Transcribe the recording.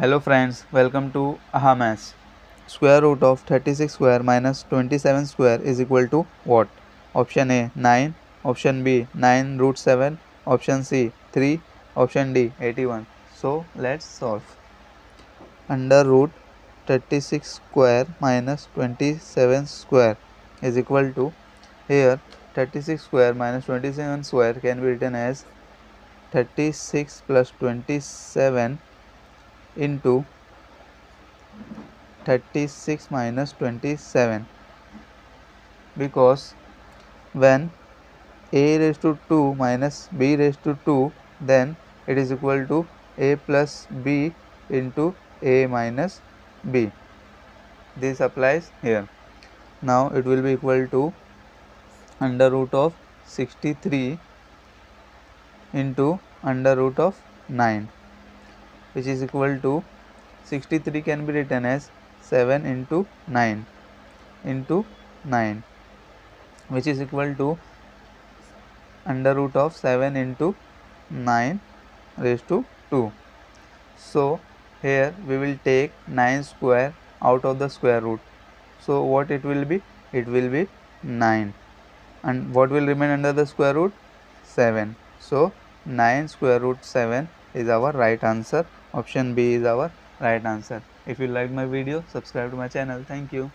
Hello friends, welcome to AHA. Square root of 36 square minus 27 square is equal to what? Option A 9, option B 9 root 7, option C 3, option D 81. So let's solve. Under root 36 square minus 27 square is equal to here 36 square minus 27 square can be written as 36 plus 27 into 36 minus 27 because when a raised to 2 minus b raised to 2 then it is equal to a plus b into a minus b. This applies here. Now it will be equal to under root of 63 into under root of 9 which is equal to 63 can be written as 7 into 9 into 9 which is equal to under root of 7 into 9 raised to 2 so here we will take 9 square out of the square root. So what it will be? It will be 9 and what will remain under the square root? 7 so 9 square root 7 is our right answer. Option b is our right answer. If you like my video subscribe to my channel. Thank you